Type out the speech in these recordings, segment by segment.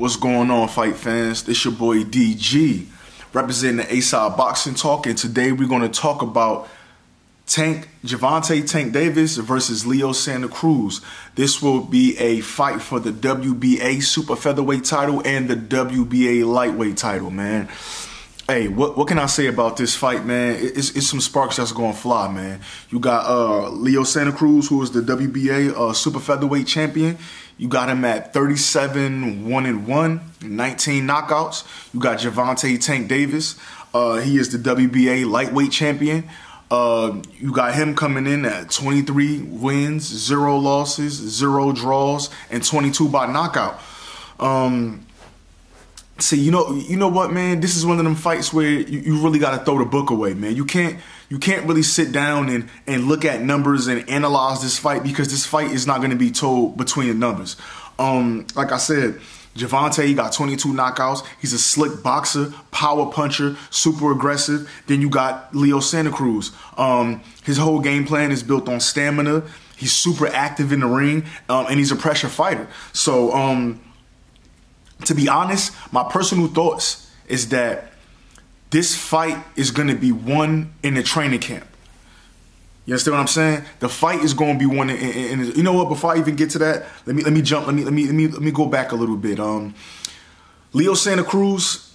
What's going on, fight fans? It's your boy DG, representing the A-Side Boxing Talk, and today we're going to talk about Tank Gervonta Tank Davis versus Leo Santa Cruz. This will be a fight for the WBA super featherweight title and the WBA lightweight title, man. Hey, what what can I say about this fight, man? It's, it's some sparks that's going to fly, man. You got uh, Leo Santa Cruz, who is the WBA uh, super featherweight champion. You got him at 37 1 and 1, 19 knockouts. You got Gervonta Tank Davis. Uh, he is the WBA lightweight champion. Uh, you got him coming in at 23 wins, zero losses, zero draws, and 22 by knockout. Um, See, you know, you know what, man. This is one of them fights where you, you really got to throw the book away, man. You can't, you can't really sit down and and look at numbers and analyze this fight because this fight is not going to be told between the numbers. Um, like I said, Gervonta, he got 22 knockouts. He's a slick boxer, power puncher, super aggressive. Then you got Leo Santa Cruz. Um, his whole game plan is built on stamina. He's super active in the ring, um, and he's a pressure fighter. So. Um, to be honest, my personal thoughts is that this fight is going to be won in the training camp. You understand what I'm saying? The fight is going to be won in, in, in, you know what? Before I even get to that, let me let me jump. Let me let me let me let me go back a little bit. Um, Leo Santa Cruz,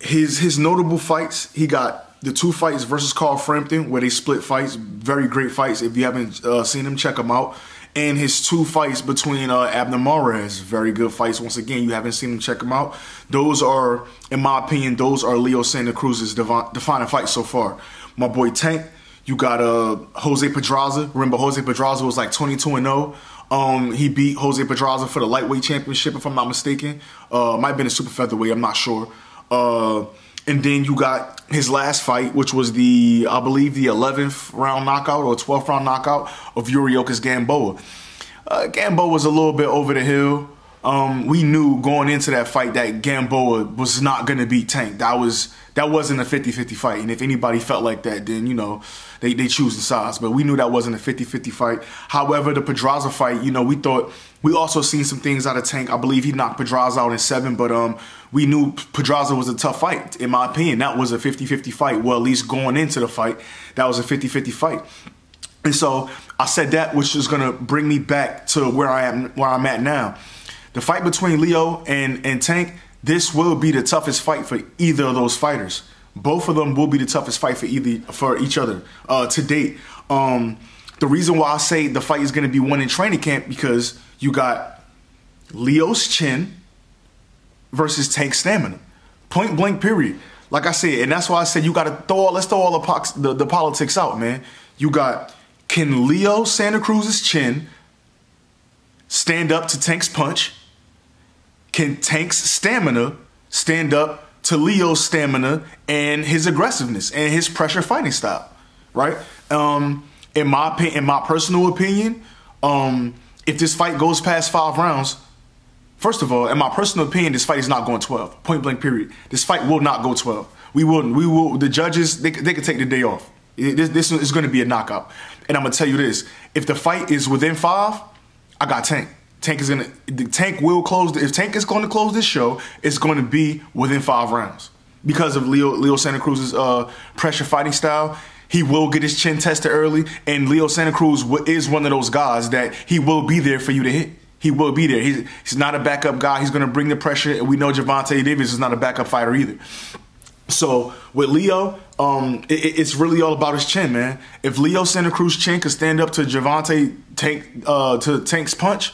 his his notable fights. He got the two fights versus Carl Frampton, where they split fights. Very great fights. If you haven't uh, seen them, check them out and his two fights between uh, Abner Mares. Very good fights. Once again, you haven't seen him, check him out. Those are, in my opinion, those are Leo Santa Cruz's defining fights so far. My boy Tank, you got uh, Jose Pedraza. Remember, Jose Pedraza was like 22 and 0. Um, he beat Jose Pedraza for the lightweight championship, if I'm not mistaken. Uh, might have been a super featherweight, I'm not sure. Uh, and then you got his last fight, which was the, I believe, the 11th round knockout or 12th round knockout of Yuriorkis Gamboa. Uh, Gamboa was a little bit over the hill. Um, we knew going into that fight that Gamboa was not going to beat Tank. That was that wasn't a 50-50 fight. And if anybody felt like that, then, you know, they, they choose the sides. But we knew that wasn't a 50-50 fight. However, the Pedraza fight, you know, we thought we also seen some things out of Tank. I believe he knocked Pedraza out in seven, but um, we knew Pedraza was a tough fight. In my opinion, that was a 50-50 fight. Well, at least going into the fight, that was a 50-50 fight. And so I said that, which is gonna bring me back to where I am, where I'm at now. The fight between Leo and and Tank, this will be the toughest fight for either of those fighters. Both of them will be the toughest fight for either for each other uh, to date. Um, the reason why I say the fight is going to be won in training camp because you got Leo's chin versus Tank's stamina, point blank. Period. Like I said, and that's why I said you got to throw all let's throw all the, the the politics out, man. You got can Leo Santa Cruz's chin stand up to Tank's punch? Can Tank's stamina stand up to Leo's stamina and his aggressiveness and his pressure fighting style, right? Um, in my opinion, in my personal opinion, um, if this fight goes past five rounds, first of all, in my personal opinion, this fight is not going 12. Point blank, period. This fight will not go 12. We will, we will, the judges, they, they can take the day off. This, this is going to be a knockout. And I'm to tell you this if the fight is within five, I got Tank. Tank is gonna the Tank will close. If Tank is going to close this show, it's going to be within five rounds because of Leo Leo Santa Cruz's uh, pressure fighting style. He will get his chin tested early, and Leo Santa Cruz is one of those guys that he will be there for you to hit. He will be there. He's, he's not a backup guy. He's going to bring the pressure, and we know Gervonta Davis is not a backup fighter either. So with Leo, um, it, it's really all about his chin, man. If Leo Santa Cruz chin could stand up to Gervonta Tank uh, to Tank's punch,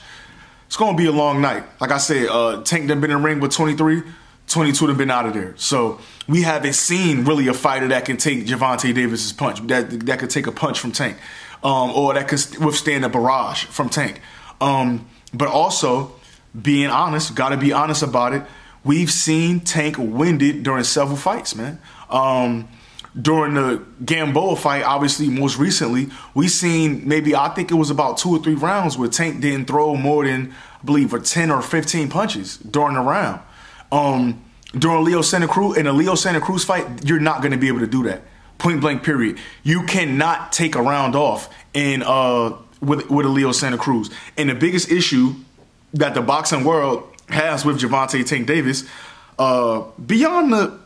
it's gonna be a long night. Like I said, uh, Tank done been in the ring with 23, 22 have been out of there. So we haven't seen really a fighter that can take Gervonta Davis's punch, that that could take a punch from Tank, um, or that could withstand a barrage from Tank. Um, but also, being honest, gotta be honest about it. We've seen Tank winded during several fights, man. Um, during the Gamboa fight, obviously most recently, we seen maybe I think it was about two or three rounds where Tank didn't throw more than I believe or ten or fifteen punches during the round. Um, during Leo Santa Cruz in a Leo Santa Cruz fight, you're not going to be able to do that. Point blank. Period. You cannot take a round off in uh with with a Leo Santa Cruz. And the biggest issue that the boxing world has with Gervonta Tank Davis, uh, beyond the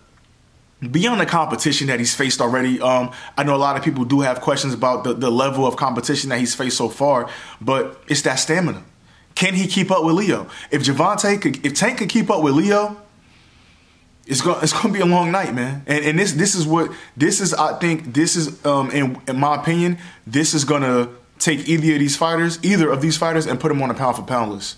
beyond the competition that he's faced already, um, I know a lot of people do have questions about the, the level of competition that he's faced so far, but it's that stamina. Can he keep up with Leo? If Gervonta could, if Tank could keep up with Leo, it's going it's going to be a long night, man. And, and this this is what this is. I think this is, um, in, in my opinion, this is going to take either of these fighters, either of these fighters, and put them on a pound for pound list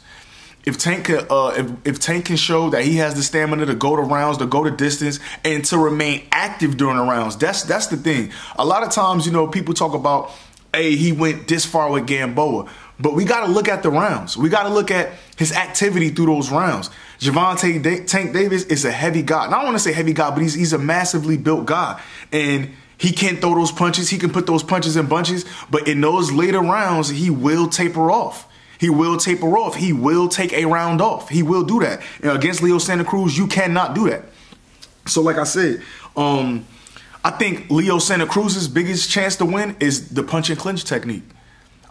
if Tank can, uh, if, if Tank can show that he has the stamina to go to rounds, to go to distance, and to remain active during the rounds, that's that's the thing. A lot of times, you know, people talk about, hey, he went this far with Gamboa, but we got to look at the rounds. We got to look at his activity through those rounds. Da- Tank Davis is a heavy guy. Now, I don't want to say heavy guy, but he's he's a massively built guy, and he can't throw those punches. He can put those punches in bunches, but in those later rounds, he will taper off. He will taper off. He will take a round off. He will do that. Against Leo Santa Cruz, you cannot do that. So, like I said, um, I think Leo Santa Cruz's biggest chance to win is the punch and clinch technique.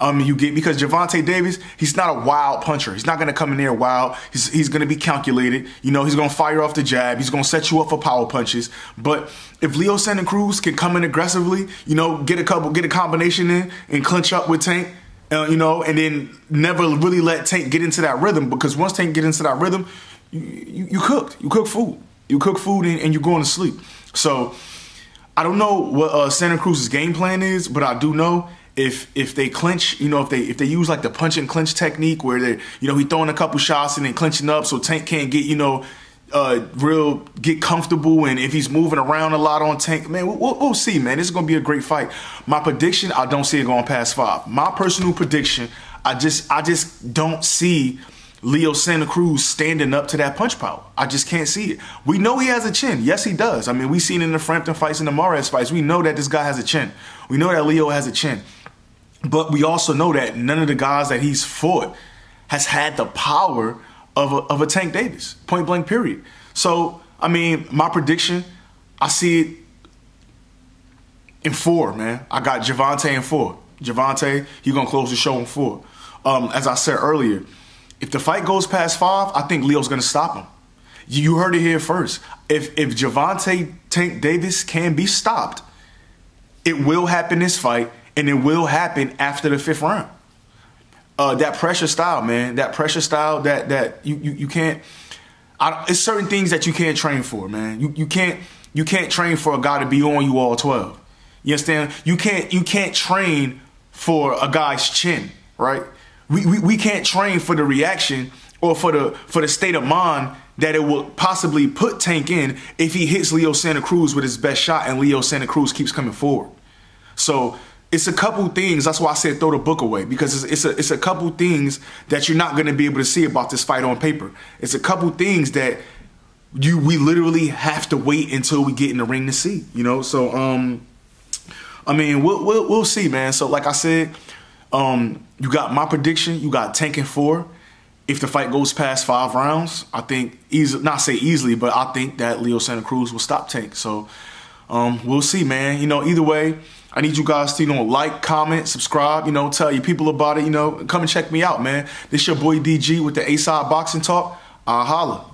Um, you get because Gervonta Davis, he's not a wild puncher. He's not going to come in there wild. He's, he's going to be calculated. You know, he's going to fire off the jab. He's going to set you up for power punches. But if Leo Santa Cruz can come in aggressively, you know, get a couple, get a combination in and clinch up with Tank, uh, you know, and then never really let Tank get into that rhythm because once Tank get into that rhythm, you, you, you cooked. You cook food. You cook food and, and, you're going to sleep. So I don't know what uh, Santa Cruz's game plan is, but I do know if if they clinch, you know, if they if they use like the punch and clinch technique where they, you know, he throwing a couple shots and then clinching up so Tank can't get, you know, uh, real get comfortable and if he's moving around a lot on tank, man, we'll, we'll see, man. This is gonna be a great fight. My prediction, I don't see it going past five. My personal prediction, I just I just don't see Leo Santa Cruz standing up to that punch power. I just can't see it. We know he has a chin. Yes, he does. I mean, we seen in the Frampton fights and the Mares fights. We know that this guy has a chin. We know that Leo has a chin. But we also know that none of the guys that he's fought has had the power of a, of a Tank Davis, point blank, period. So, I mean, my prediction, I see it in four, man. I got Gervonta in four. Gervonta, he's going to close the show in four. Um, as I said earlier, if the fight goes past five, I think Leo's going to stop him. You heard it here first. If if Gervonta Tank Davis can be stopped, it will happen this fight, and it will happen after the fifth round uh, that pressure style, man. That pressure style that that you you, you can't. I, it's certain things that you can't train for, man. You you can't you can't train for a guy to be on you all twelve. You understand? You can't you can't train for a guy's chin, right? We, we, we can't train for the reaction or for the for the state of mind that it will possibly put Tank in if he hits Leo Santa Cruz with his best shot and Leo Santa Cruz keeps coming forward. So it's a couple things. That's why I said throw the book away because it's, it's a it's a couple things that you're not going to be able to see about this fight on paper. It's a couple things that you we literally have to wait until we get in the ring to see. You know, so um, I mean we'll we'll, we'll see, man. So like I said, um, you got my prediction. You got Tank and four. If the fight goes past five rounds, I think easy not say easily, but I think that Leo Santa Cruz will stop Tank. So um, we'll see, man. You know, either way. I need you guys to, you know, like, comment, subscribe, you know, tell your people about it, you know, come and check me out, man. This your boy DG with the A-Side Boxing Talk. Uh, holla.